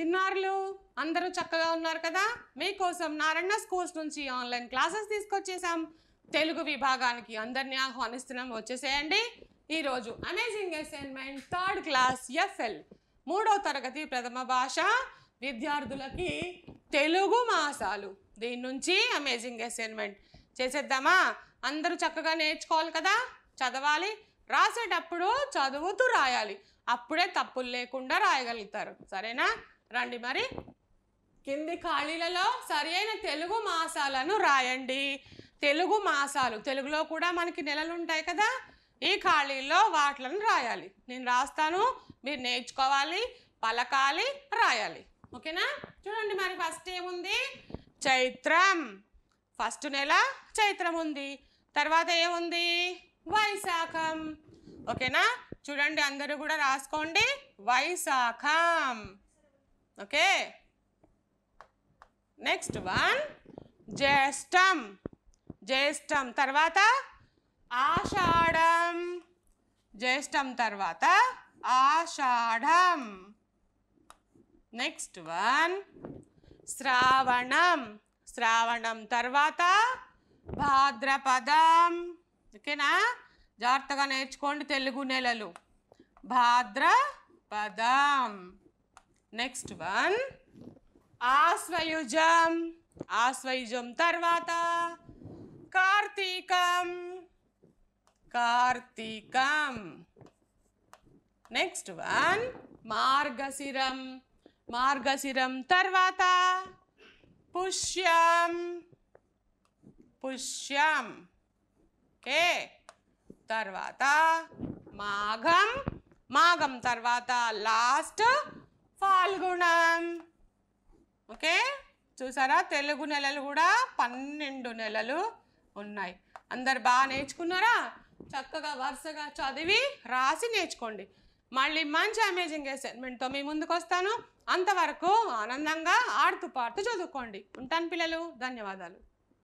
చిన్నారులు అందరూ చక్కగా ఉన్నారు కదా? మీకోసం నారాయణ స్కూల్స్ నుంచి ఆన్లైన్ క్లాసెస్ తీసుకొచ్చేసాం తెలుగు విభాగానికి అందరినీ ఆహ్వానిస్తున్నాం. వచ్చేసేయండి. ఈరోజు amazing assignment third class FL మూడో తరగతి ప్రథమ భాష విద్యార్థులకి తెలుగు మాసాలు. దీని నుంచి అమేజింగ్ అసైన్మెంట్ చేసేద్దామా? అందరూ చక్కగా నేర్చుకోవాలి కదా? చదవాలి. రాసేటప్పుడు చదువుతూ రాయాలి. అప్పుడే తప్పులు లేకుండా రాయగలుగుతారు. సరేనా? రండి మరి. కింది ఖాళీలలో సరైన తెలుగు మాసాలను రాయండి. తెలుగు మాసాలు తెలుగులో కూడా మనకి నెలలు ఉంటాయి కదా ఈ ఖాళీల్లో వాటిలను రాయాలి. నేను రాస్తాను మీరు నేర్చుకోవాలి పలకాలి రాయాలి. ఓకేనా? చూడండి మరి ఫస్ట్ ఏముంది? చైత్రం. ఫస్ట్ నెల చైత్రం ఉంది. తర్వాత ఏముంది? వైశాఖం. ఓకేనా? చూడండి అందరూ కూడా రాసుకోండి. వైశాఖం. ఓకే? నెక్స్ట్ వన్ జ్యేష్టం. జ్యేష్టం తర్వాత ఆషాఢం. జ్యేష్టం తర్వాత ఆషాఢం. నెక్స్ట్ వన్ శ్రావణం. శ్రావణం తర్వాత భాద్రపదం. ఓకేనా? జాగ్రత్తగా నేర్చుకోండి తెలుగు నెలలు. భాద్రపదం. నెక్స్ట్ వన్ ఆశ్వయుజం ఆశ్వయుజం తర్వాత కార్తీకం కార్తీకం నెక్స్ట్ వన్ మార్గశిరం మార్గశిరం తర్వాత పుష్యం పుష్యం ఓకే తర్వాత మాఘం మాఘం తర్వాత లాస్ట్ ఫాల్గుణం ఓకే? చూసారా? తెలుగు నెలలు కూడా పన్నెండు నెలలు ఉన్నాయి. అందరు బాగా నేర్చుకున్నారా? చక్కగా వరుసగా చదివి రాసి నేర్చుకోండి. మళ్ళీ మంచి అమేజింగ్ అసైన్మెంట్తో మీ ముందుకు వస్తాను. అంతవరకు ఆనందంగా ఆడుతూ పాడుతూ చదువుకోండి. ఉంటాను పిల్లలు. ధన్యవాదాలు.